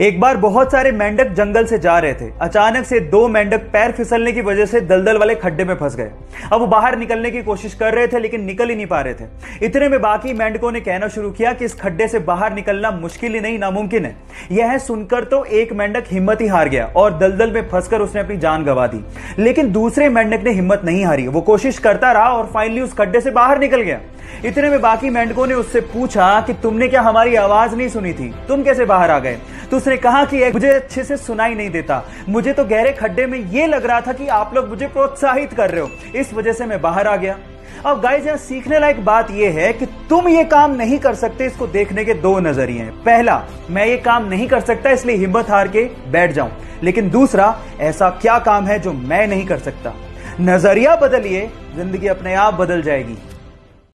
एक बार बहुत सारे मेंढक जंगल से जा रहे थे। अचानक से दो मेंढक पैर फिसलने की वजह से दलदल वाले खड्डे में फंस गए। अब वो बाहर निकलने की कोशिश कर रहे थे, लेकिन निकल ही नहीं पा रहे थे। इतने में बाकी मेंढकों ने कहना शुरू किया कि इस खड्डे से बाहर निकलना मुश्किल ही नहीं, नामुमकिन है। यह सुनकर तो एक मेंढक हिम्मत ही हार गया और दलदल में फंसकर उसने अपनी जान गंवा दी। लेकिन दूसरे मेंढक ने हिम्मत नहीं हारी। वो कोशिश करता रहा और फाइनली उस खड्डे से बाहर निकल गया। इतने में बाकी मेंढकों ने उससे पूछा कि तुमने क्या हमारी आवाज़ नहीं सुनी थी? तुम कैसे बाहर आ गए? तो उसने कहा कि मुझे अच्छे से सुनाई नहीं देता। मुझे तो गहरे खड्डे में यह लग रहा था कि आप लोग मुझे प्रोत्साहित कर रहे हो। इस वजह से मैं बाहर आ गया। अब गाइस यहाँ सीखने लायक बात यह है कि तुम ये काम नहीं कर सकते, इसको देखने के दो नज़रिए हैं। पहला, मैं ये काम नहीं कर सकता, इसलिए हिम्मत हार के बैठ जाऊँ। लेकिन दूसरा, ऐसा क्या काम है जो मैं नहीं कर सकता? नज़रिया बदलिए, ज़िंदगी अपने आप बदल जाएगी।